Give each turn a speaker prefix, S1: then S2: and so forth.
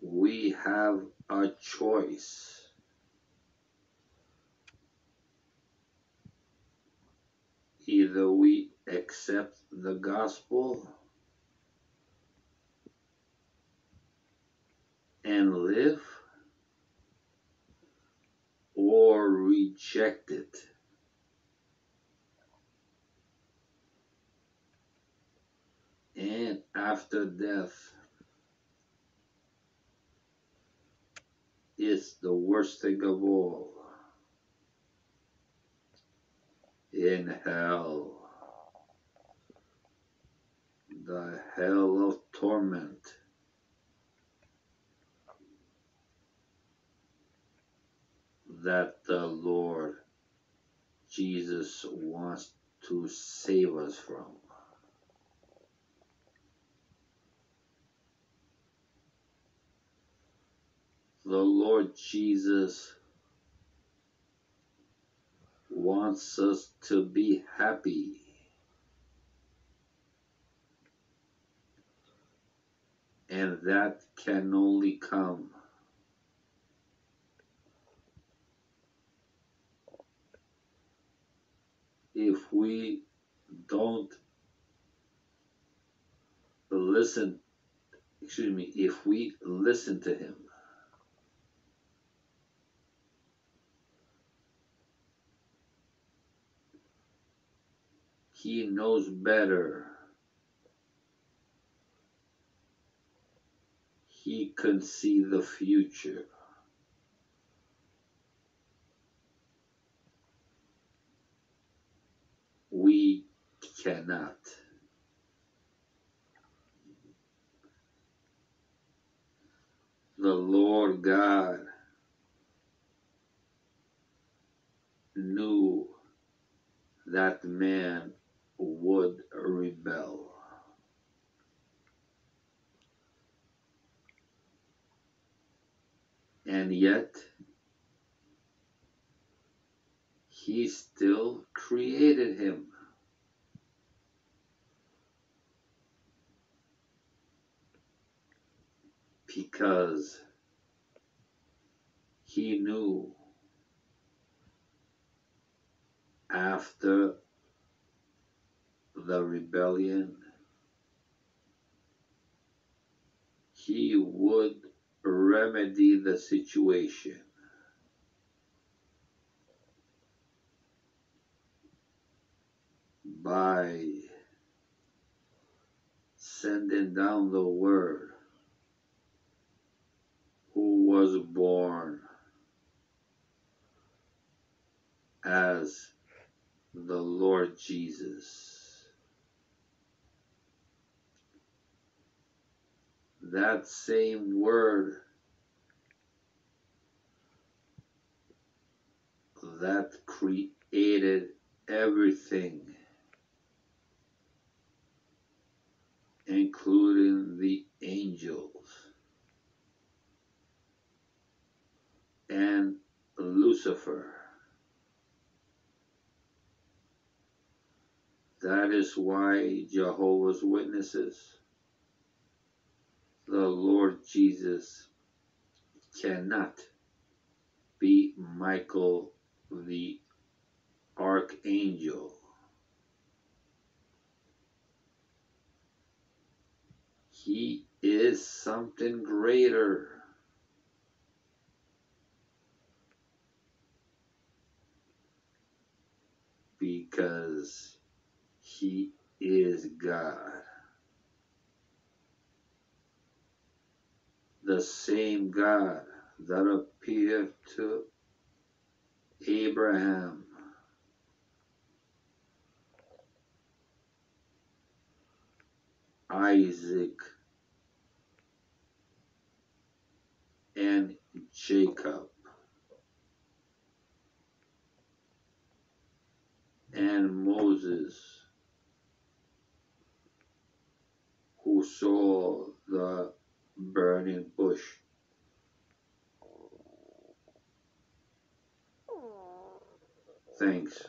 S1: we have a choice. Either we accept the gospel and live or reject it. And after death is the worst thing of all. In hell, the hell of torment. that the Lord Jesus wants to save us from. The Lord Jesus wants us to be happy. And that can only come if we don't listen, excuse me, if we listen to Him. He knows better. He can see the future. We cannot. The Lord God knew that man would rebel. And yet, he still created him. Because he knew after the rebellion, he would remedy the situation. by sending down the word who was born as the Lord Jesus. That same word that created everything, including the angels and Lucifer. That is why Jehovah's Witnesses, the Lord Jesus, cannot be Michael the Archangel. He is something greater. Because he is God. The same God that appeared to Abraham. Isaac and Jacob and Moses who saw the burning Thanks.